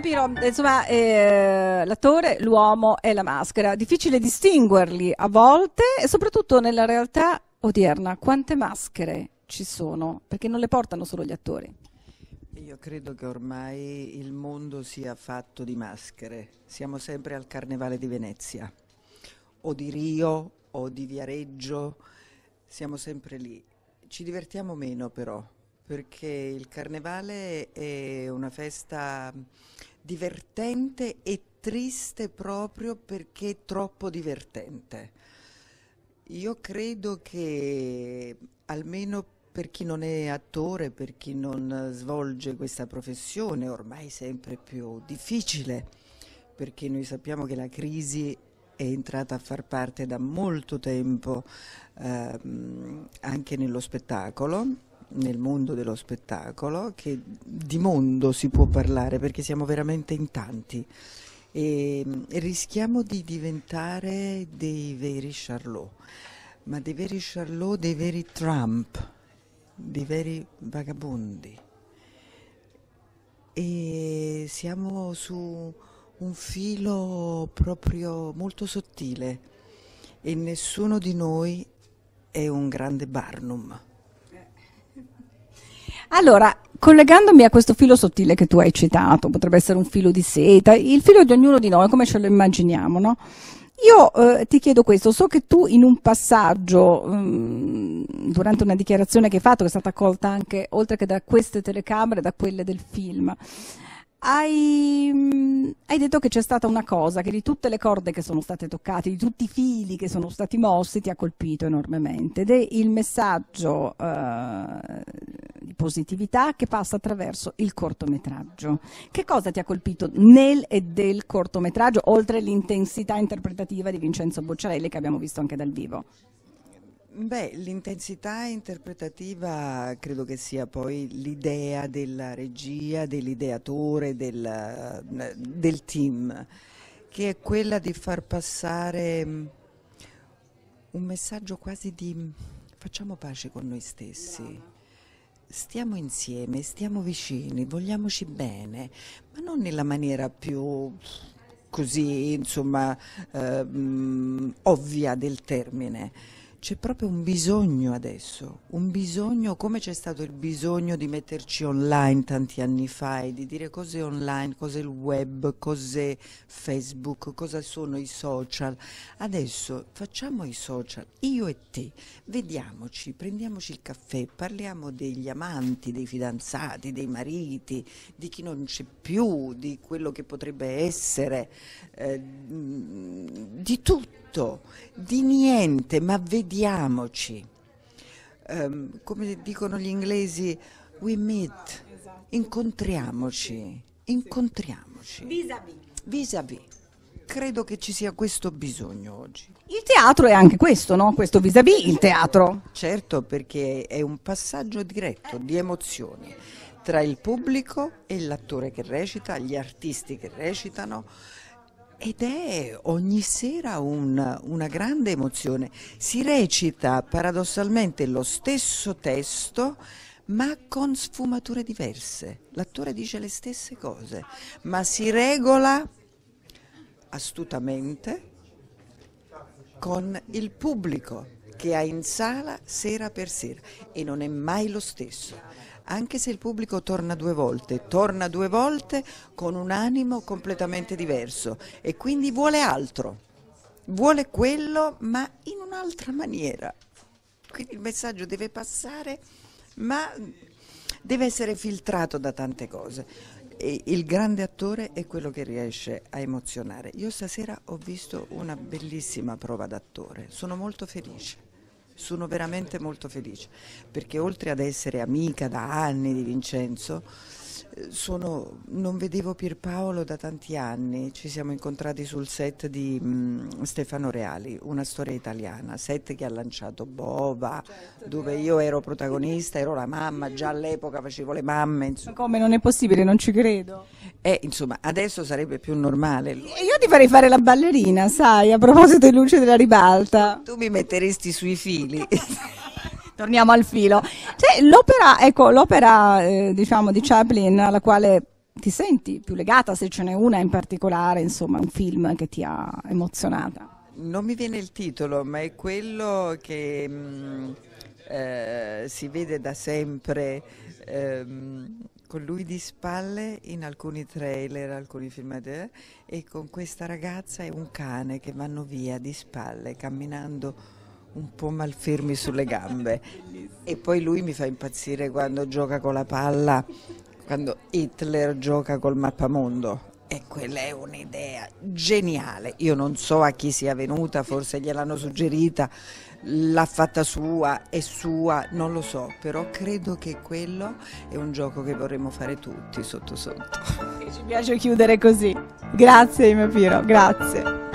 Piro, insomma, eh, l'attore, l'uomo e la maschera. Difficile distinguerli a volte e soprattutto nella realtà odierna. Quante maschere ci sono? Perché non le portano solo gli attori. Io credo che ormai il mondo sia fatto di maschere. Siamo sempre al Carnevale di Venezia, o di Rio, o di Viareggio, siamo sempre lì. Ci divertiamo meno però, perché il Carnevale è una festa divertente e triste proprio perché è troppo divertente. Io credo che almeno per chi non è attore, per chi non svolge questa professione, ormai sempre più difficile, perché noi sappiamo che la crisi è entrata a far parte da molto tempo ehm, anche nello spettacolo, nel mondo dello spettacolo, che di mondo si può parlare perché siamo veramente in tanti e, rischiamo di diventare dei veri Charlot, ma dei veri Charlot, dei veri Trump, dei veri vagabondi. E siamo su un filo proprio molto sottile e nessuno di noi è un grande Barnum. Allora, collegandomi a questo filo sottile che tu hai citato, potrebbe essere un filo di seta, il filo di ognuno di noi, come ce lo immaginiamo, no? Io eh, ti chiedo questo, so che tu in un passaggio, mh, durante una dichiarazione che hai fatto, che è stata accolta anche, oltre che da queste telecamere, da quelle del film, hai, mm, hai, detto che c'è stata una cosa, che di tutte le corde che sono state toccate, di tutti i fili che sono stati mossi, ti ha colpito enormemente ed è il messaggio eh, positività che passa attraverso il cortometraggio. Che cosa ti ha colpito nel e del cortometraggio, oltre l'intensità interpretativa di Vincenzo Bocciarelli che abbiamo visto anche dal vivo? Beh, l'intensità interpretativa credo che sia poi l'idea della regia, dell'ideatore, del, del, team, che è quella di far passare mm, un messaggio quasi di facciamo pace con noi stessi. Stiamo insieme, stiamo vicini, vogliamoci bene, ma non nella maniera più così, insomma, eh, mm, ovvia del termine c'è proprio un bisogno adesso, un bisogno come c'è stato il bisogno di metterci online tanti anni fa e di dire cos'è online, cos'è il web, cos'è Facebook, cosa sono i social. Adesso facciamo i social, io e te, vediamoci, prendiamoci il caffè, parliamo degli amanti, dei fidanzati, dei mariti, di chi non c'è più, di quello che potrebbe essere, eh, di tutto di niente, ma vediamoci. Um, come dicono gli inglesi, we meet, incontriamoci, incontriamoci. Vis-à-vis. Vis-à-vis. Credo che ci sia questo bisogno oggi. Il teatro è anche questo, no? Questo vis-à-vis il teatro. Certo, perché è un passaggio diretto di emozioni tra il pubblico e l'attore che recita, gli artisti che recitano ed è ogni sera un, una grande emozione. Si recita paradossalmente lo stesso testo ma con sfumature diverse. L'attore dice le stesse cose, ma si regola astutamente con il pubblico che ha in sala sera per sera e non è mai lo stesso anche se il pubblico torna due volte, torna due volte con un animo completamente diverso e quindi vuole altro, vuole quello ma in un'altra maniera. Quindi il messaggio deve passare ma deve essere filtrato da tante cose. E il grande attore è quello che riesce a emozionare. Io stasera ho visto una bellissima prova d'attore, sono molto felice sono veramente molto felice perché oltre ad essere amica da anni di Vincenzo, eh, sono, non vedevo Pierpaolo da tanti anni, ci siamo incontrati sul set di mh, mm, Stefano Reali, una storia italiana, set che ha lanciato Bova, certo, dove certo. io ero protagonista, ero la mamma, già all'epoca facevo le mamme. Insomma. Come non è possibile, non ci credo. E insomma, adesso sarebbe più normale. Io ti farei fare la ballerina, sai, a proposito di luce della ribalta. Tu mi metteresti sui fili. Torniamo al filo. Cioè, l'opera, ecco, l'opera eh, diciamo, di Chaplin alla quale ti senti più legata, se ce n'è una in particolare, insomma, un film che ti ha emozionata? Non mi viene il titolo, ma è quello che mh, mm, eh, si vede da sempre ehm, con lui di spalle in alcuni trailer, alcuni film e con questa ragazza e un cane che vanno via di spalle camminando un po' malfermi sulle gambe. E poi lui mi fa impazzire quando gioca con la palla, quando Hitler gioca col mappamondo e quella è un'idea geniale. Io non so a chi sia venuta, forse gliel'hanno suggerita, l'ha fatta sua, è sua, non lo so, però credo che quello è un gioco che vorremmo fare tutti sotto sotto. E ci piace chiudere così. Grazie mio Piro, grazie.